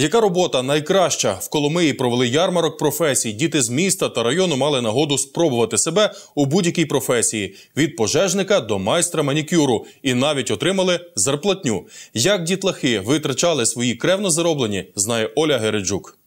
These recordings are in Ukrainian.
Яка робота найкраща? В Коломиї провели ярмарок професій. Діти з міста та району мали нагоду спробувати себе у будь-якій професії від пожежника до майстра манікюру і навіть отримали зарплатню. Як дітлахи витрачали свої кревно зароблені, знає Оля Гереджук.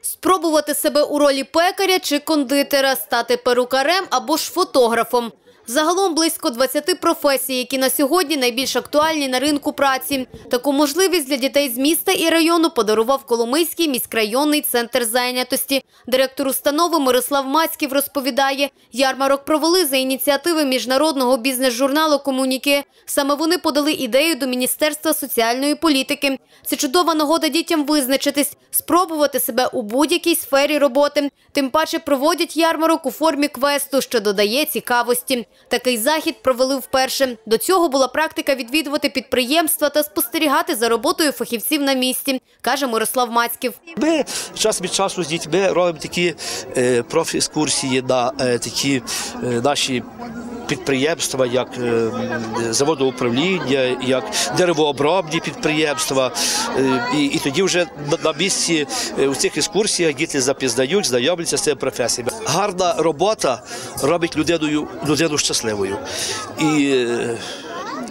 Спробувати себе у ролі пекаря чи кондитера, стати перукарем або ж фотографом. Загалом близько 20 професій, які на сьогодні найбільш актуальні на ринку праці. Таку можливість для дітей з міста і району подарував Коломийський міськрайонний центр зайнятості. Директор установи Мирослав Мацьків розповідає, ярмарок провели за ініціативи міжнародного бізнес-журналу «Комуніке». Саме вони подали ідею до Міністерства соціальної політики. Це чудова нагода дітям визначитись, спробувати себе у будь-якій сфері роботи. Тим паче проводять ярмарок у формі квесту, що додає цікавості. Такий захід провели вперше. До цього була практика відвідувати підприємства та спостерігати за роботою фахівців на місці, каже Мирослав Мацьків. Ми час від часу з дітьми робимо такі профіскурсії профекскурсії на е, такі е, наші підприємства, як е, заводоуправління, як деревообробні підприємства. Е, і, і тоді вже на, місці е, у цих екскурсіях діти запізнають, знайомляться з цими професіями. Гарна робота робить людиною, людину щасливою. І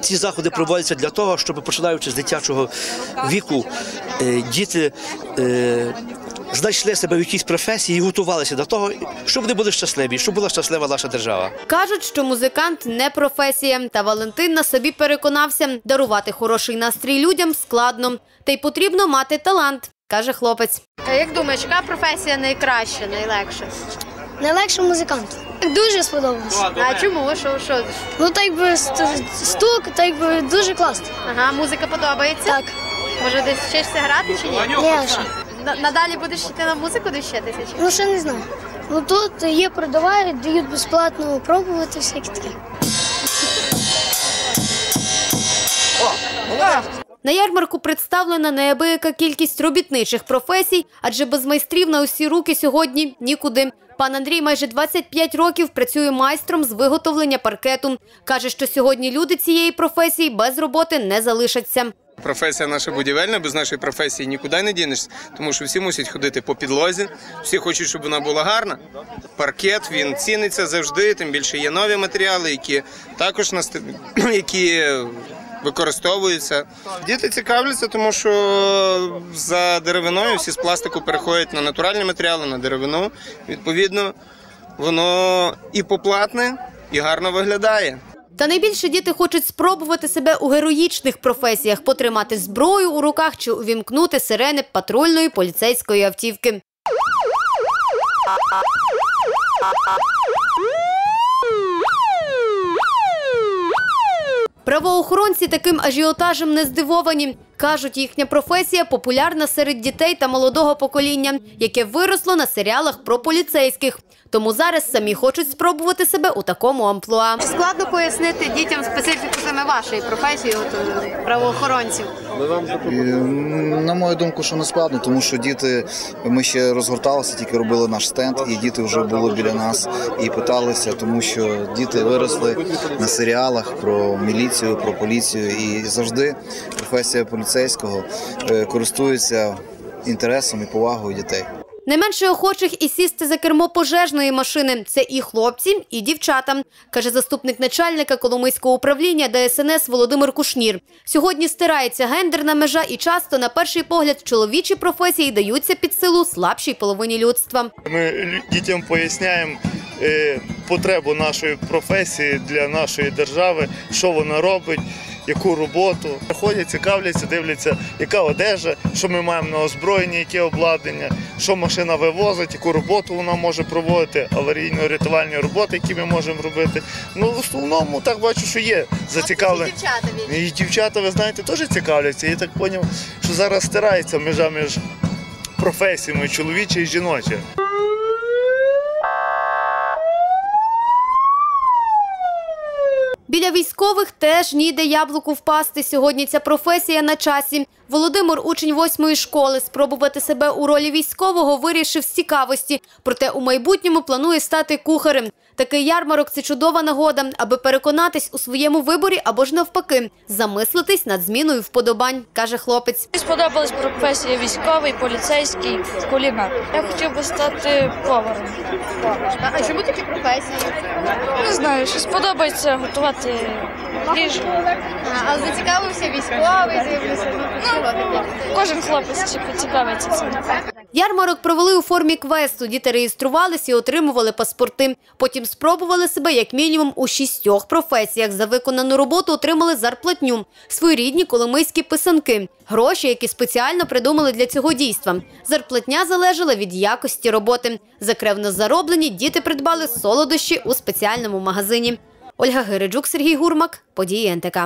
ці заходи проводяться для того, щоб починаючи з дитячого віку, діти знайшли себе в якійсь професії і готувалися до того, щоб вони були щасливі, щоб була щаслива наша держава. Кажуть, що музикант не професія. Та Валентин на собі переконався, дарувати хороший настрій людям складно. Та й потрібно мати талант, каже хлопець. Як думаєш, яка професія найкраща, найлегша? Найлегше музикант. Дуже сподобалось. А чому? Що, що? Ну так би ст- стук, так би дуже класно. Ага, музика подобається? Так. Може, десь вчишся грати чи ні? Я ще. На- Надалі будеш йти на музику десь? Ну ще не знаю. Ну тут є продавають, дають безплатно пробувати всякі таке. На ярмарку представлена неабияка кількість робітничих професій, адже без майстрів на усі руки сьогодні нікуди. Пан Андрій майже 25 років працює майстром з виготовлення паркету. Каже, що сьогодні люди цієї професії без роботи не залишаться. Професія наша будівельна, без нашої професії нікуди не дінешся, тому що всі мусять ходити по підлозі, всі хочуть, щоб вона була гарна. Паркет він ціниться завжди, тим більше є нові матеріали, які також наст- які використовуються. Діти цікавляться, тому що за деревиною всі з пластику переходять на натуральні матеріали, на деревину. Відповідно, воно і поплатне, і гарно виглядає. Та найбільше діти хочуть спробувати себе у героїчних професіях, потримати зброю у руках чи увімкнути сирени патрульної поліцейської автівки. Правоохоронці таким ажіотажем не здивовані. Кажуть, їхня професія популярна серед дітей та молодого покоління, яке виросло на серіалах про поліцейських. Тому зараз самі хочуть спробувати себе у такому амплуа. Складно пояснити дітям специфіку саме вашої професії, от, е, правоохоронців. На мою думку, що не складно, тому що діти, ми ще розгорталися, тільки робили наш стенд, і діти вже були біля нас і питалися, тому що діти виросли на серіалах про міліцію, про поліцію, і завжди професія поліцейського е, користується інтересом і повагою дітей. Не менше охочих і сісти за кермо пожежної машини. Це і хлопці, і дівчата, каже заступник начальника Коломийського управління ДСНС Володимир Кушнір. Сьогодні стирається гендерна межа і часто, на перший погляд, чоловічі професії даються під силу слабшій половині людства. Ми дітям поясняємо е, потребу нашої професії для нашої держави, що вона робить, яку роботу. Приходять, цікавляться, дивляться, яка одежа, що ми маємо на озброєнні, яке обладнання, що машина вивозить, яку роботу вона може проводити, аварійно-рятувальні роботи, які ми можемо робити. Ну, в основному так бачу, що є зацікавлені. І дівчата, ви знаєте, теж цікавляться. Я так зрозумів, що зараз стирається межа між професіями чоловіча і жіноча. Біля військових теж ніде яблуку впасти. Сьогодні ця професія на часі. Володимир, учень восьмої школи, спробувати себе у ролі військового вирішив з цікавості. Проте у майбутньому планує стати кухарем. Такий ярмарок це чудова нагода, аби переконатись у своєму виборі або ж навпаки, замислитись над зміною вподобань, каже хлопець. Мені сподобалась професія військовий, поліцейський, кулінар. Я хотів би стати поваром. А чому такі професії? Не знаю, що сподобається готувати їжу. А зацікавився військовий, з'явився. Ну. Кожен хлопець цікавиться цим. Ярмарок провели у формі квесту. Діти реєструвалися і отримували паспорти. Потім спробували себе як мінімум у шістьох професіях. За виконану роботу отримали зарплатню, своєрідні коломийські писанки, гроші, які спеціально придумали для цього дійства. Зарплатня залежала від якості роботи. За кревно зароблені діти придбали солодощі у спеціальному магазині. Ольга Гириджук, Сергій Гурмак, події НТК.